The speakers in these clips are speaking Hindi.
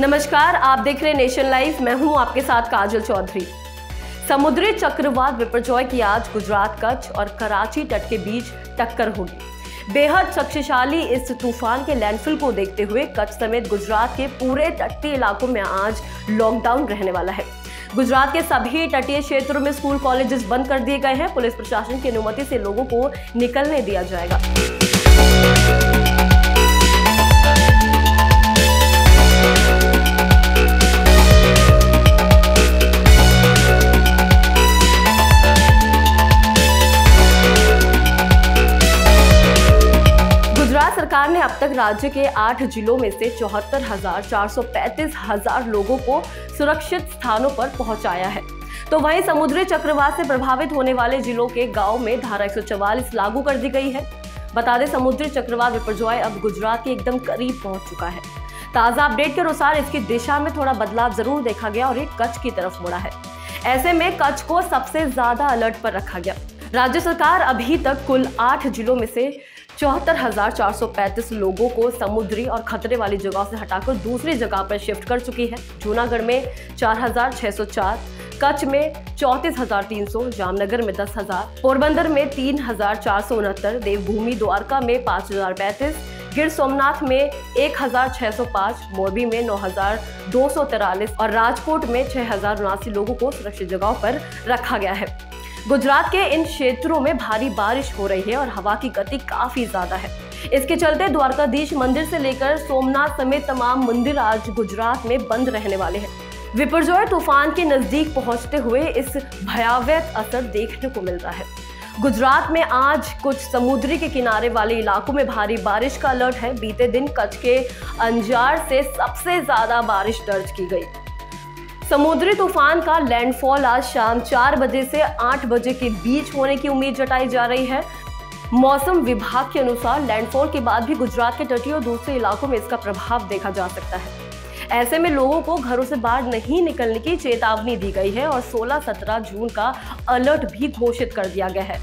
नमस्कार, आप देख रहे नेशन लाइव। मैं हूँ आपके साथ काजल चौधरी। समुद्री चक्रवात विपरजॉय की आज गुजरात, कच्छ और कराची तट के बीच टक्कर होगी। बेहद शक्तिशाली इस तूफ़ान के लैंडफिल को देखते हुए कच्छ समेत गुजरात के पूरे तटीय इलाकों में आज लॉकडाउन रहने वाला है। गुजरात के सभी तटीय क्षेत्रों में स्कूल कॉलेजेस बंद कर दिए गए हैं। पुलिस प्रशासन की अनुमति से लोगों को निकलने दिया जाएगा। सरकार ने अब तक राज्य के आठ जिलों में से चौहत्तर हज़ार चार सौ पैंतीस हज़ार लोगों को सुरक्षित स्थानों पर पहुँचाया है। तो वहीं समुद्री चक्रवात से प्रभावित होने वाले जिलों के गाँव में धारा एक लागू कर दी गई है। बता दें, समुद्री चक्रवात विपरजॉय अब गुजरात के एकदम करीब पहुँच चुका है। ताज़ा अपडेट के अनुसार इसकी दिशा में थोड़ा बदलाव ज़रूर देखा गया और ये कच्छ की तरफ़ मुड़ा है। ऐसे में कच्छ को सबसे ज़्यादा अलर्ट पर रखा गया। राज्य सरकार अभी तक कुल आठ जिलों में से चौहत्तर लोगों को समुद्री और खतरे वाली जगह से हटाकर दूसरी जगह पर शिफ्ट कर चुकी है। जूनागढ़ में चार हज़ार छह सौ चार, कच्छ में चौंतीस हज़ार तीन सौ, जामनगर में दस हज़ार, पोरबंदर में तीन हज़ार चार सौ उनहत्तर, देवभूमि द्वारका में पाँच हज़ार पैंतीस, गिर सोमनाथ में एक हज़ार छह सौ पाँच, मोरबी में नौ और राजकोट में उनासी लोगों को सुरक्षित जगहों पर रखा गया है। गुजरात के इन क्षेत्रों में भारी बारिश हो रही है और हवा की गति काफ़ी ज़्यादा है। इसके चलते द्वारकाधीश मंदिर से लेकर सोमनाथ समेत तमाम मंदिर आज गुजरात में बंद रहने वाले हैं। विपरजॉय तूफ़ान के नज़दीक पहुँचते हुए इस भयावह असर देखने को मिल रहा है। गुजरात में आज कुछ समुद्री के किनारे वाले इलाकों में भारी बारिश का अलर्ट है। बीते दिन कच्छ के अंजार से सबसे ज़्यादा बारिश दर्ज की गई। समुद्री तूफ़ान का लैंडफॉल आज शाम चार बजे से आठ बजे के बीच होने की उम्मीद जताई जा रही है। मौसम विभाग के अनुसार लैंडफॉल के बाद भी गुजरात के तटीय और दूसरे इलाकों में इसका प्रभाव देखा जा सकता है। ऐसे में लोगों को घरों से बाहर नहीं निकलने की चेतावनी दी गई है और 16-17 जून का अलर्ट भी घोषित कर दिया गया है।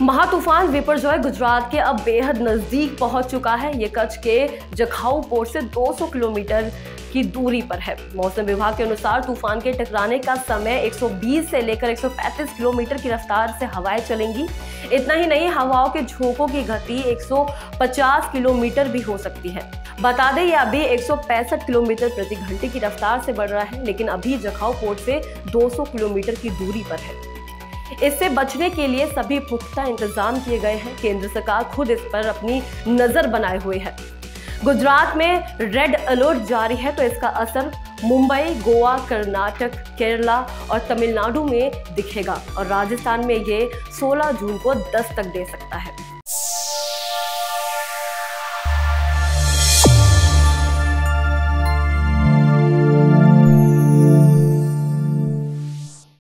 महातूफान है गुजरात के अब बेहद नज़दीक पहुँच चुका है। ये कच्छ के जखाऊ पोर्ट से 200 किलोमीटर की दूरी पर है। मौसम विभाग के अनुसार तूफ़ान के टकराने का समय 120 से लेकर 135 किलोमीटर की रफ्तार से हवाएँ चलेंगी। इतना ही नहीं, हवाओं के झोंकों की गति 150 किलोमीटर भी हो सकती है। बता दें, ये अभी एक सौ पैंसठ किलोमीटर प्रति घंटे की रफ्तार से बढ़ रहा है, लेकिन अभी जखाऊ पोर्ट से 200 किलोमीटर की दूरी पर है। इससे बचने के लिए सभी पुख्ता इंतज़ाम किए गए हैं। केंद्र सरकार खुद इस पर अपनी नज़र बनाए हुए है। गुजरात में रेड अलर्ट जारी है तो इसका असर मुंबई, गोवा, कर्नाटक, केरला और तमिलनाडु में दिखेगा। और राजस्थान में ये 16 जून को दस्तक दे सकता है।